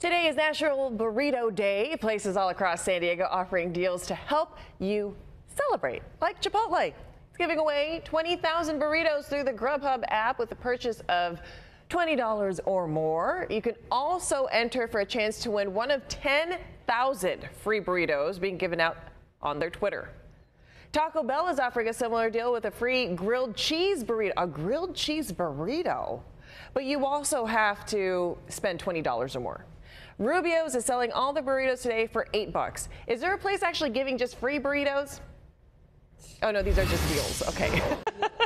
Today is National Burrito Day. Places all across San Diego offering deals to help you celebrate, like Chipotle. It's giving away 20,000 burritos through the Grubhub app with the purchase of $20 or more. You can also enter for a chance to win one of 10,000 free burritos being given out on their Twitter. Taco Bell is offering a similar deal with a free grilled cheese burrito. A grilled cheese burrito. But you also have to spend $20 or more. Rubio's is selling all the burritos today for 8 bucks. Is there a place actually giving just free burritos? Oh no, these are just deals. Okay.